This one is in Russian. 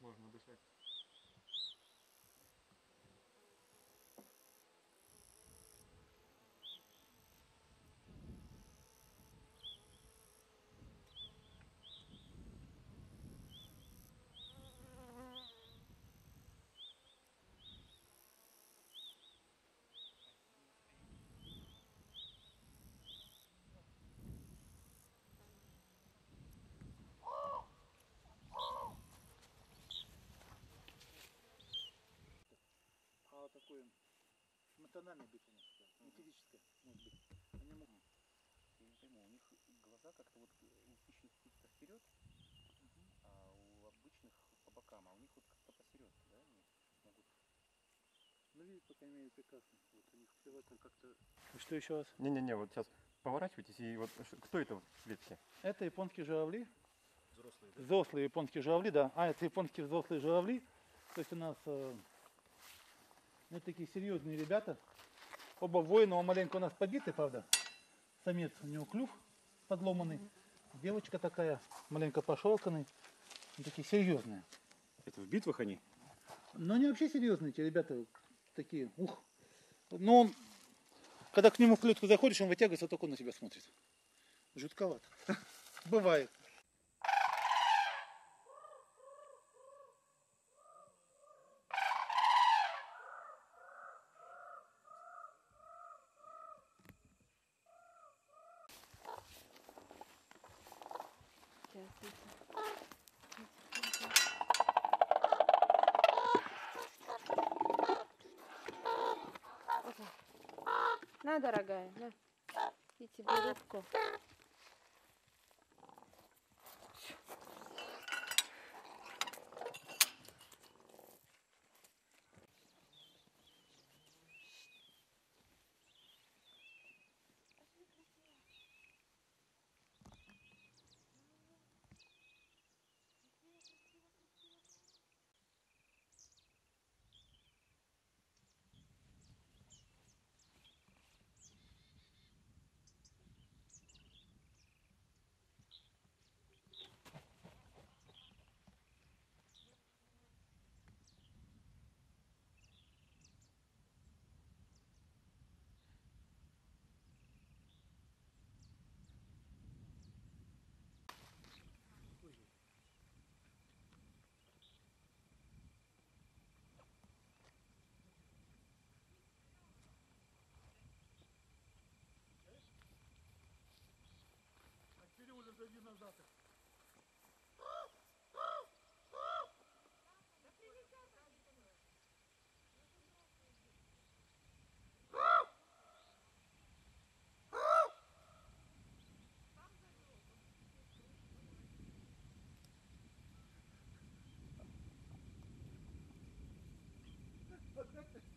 можно обучать. Такое эмоциональное бегание, не физическое, может быть. Они могут Я не пойму, у них глаза как-то вот э, у хищных вперед, а у обычных по бокам, а у них вот как-то посередке, да? Они могут Ну, видит, по крайней мере, прекрасно. Вот у них все в этом как-то... Что еще раз? Не-не-не, вот сейчас поворачивайтесь и вот кто это в клетке? Это японские журавли. взрослые, Взрослые японские журавли, да. А, это японские взрослые журавли. То есть у нас ну, такие серьезные ребята. Оба воина, он маленько у нас побитый, правда. Самец, у него клюв подломанный. Девочка такая, маленько пошелканный. Такие серьезные. Это в битвах они? Но они вообще серьезные, эти ребята такие, ух. Но он, когда к нему в клетку заходишь, он вытягивается, только он на тебя смотрит. Жутковато. Бывает. Сейчас, На, дорогая, на. И тебе рыбку.